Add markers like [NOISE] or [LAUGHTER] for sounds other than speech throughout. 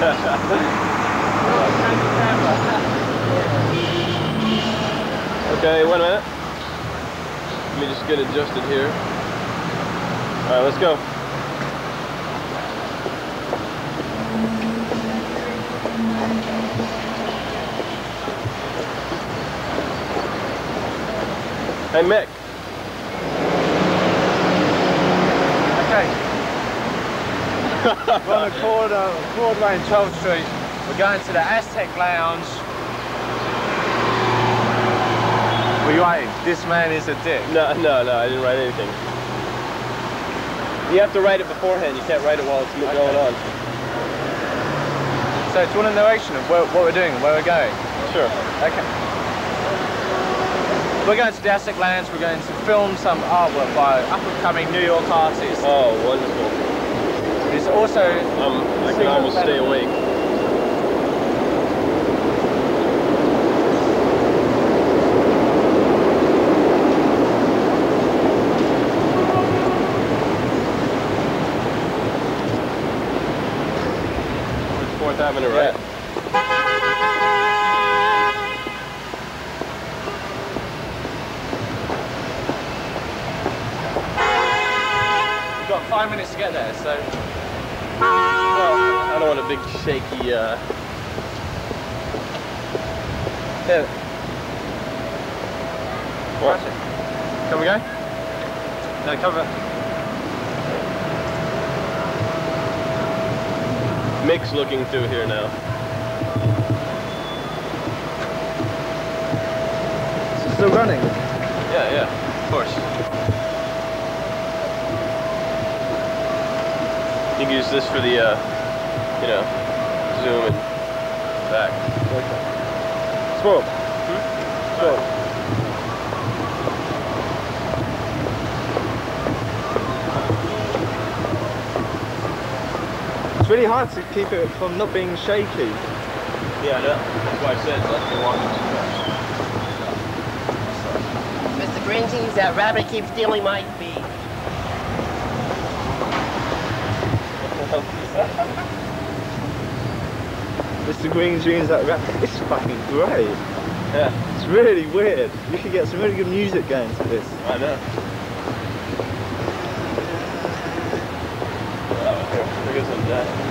[LAUGHS] okay, one minute. Let me just get adjusted here. All right, let's go. Hey, Mick. Okay. We're on the corner, Broadway and 12th Street. We're going to the Aztec Lounge. Were you writing? This man is a dick. No, no, no, I didn't write anything. You have to write it beforehand. You can't write it while it's going on. So do you want a narration of where, what we're doing, where we're going? Sure. Okay. We're going to the Aztec Lounge. We're going to film some artwork by up-and-coming New York artists. Oh, wonderful. It's also Um, I can almost stay awake. Fourth Avenue, right? We've got five minutes to get there, so Well, I don't want a big shaky, uh... Yeah. What? Come again? no cover. Mick's looking through here now. Still running. Yeah, yeah, of course. You can use this for the, uh, you know, zoom and back. Swap. Hmm? Swap. It's really hard to keep it from not being shaky. Yeah, I know. That's why I said let me walk too Mr. Green Cheese, that rabbit keeps stealing my feet. Mr. Green Jeans that. It's fucking great. Yeah, It's really weird. You could get some really good music going to this. I know. Oh, here, here goes some dad.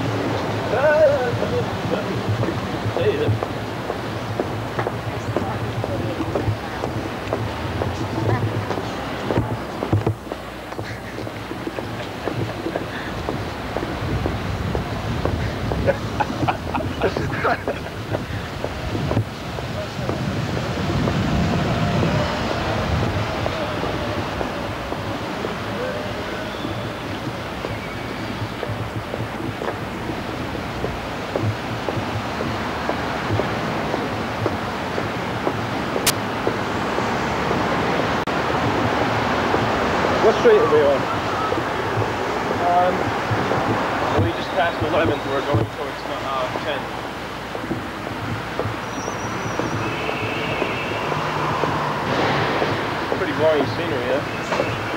What street are we on? Um, we just passed 11th. We're going towards uh, 10.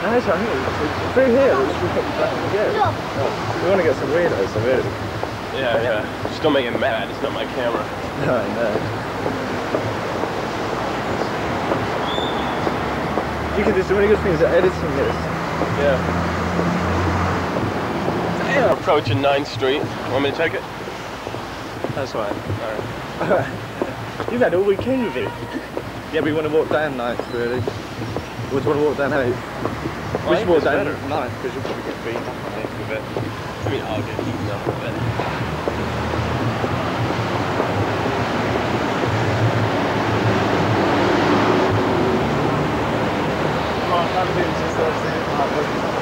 No, it's, I think it's, it's through here. It's, we put back again. Oh, we want to get some weirdos, so really. Yeah, yeah. Just don't make it mad. It's not my camera. [LAUGHS] No, no. You can do some really good things at editing this. Yeah. We're approaching 9th Street. Want me to take it? That's right. Alright. [LAUGHS] You've had all weekend with it. Yeah, we want to walk down ninth, really. Which one walk down now? We should walk down nine because you'll probably get beaten up I think with it. I mean, I'll get beaten up with it. Oh, I've been since Thursday.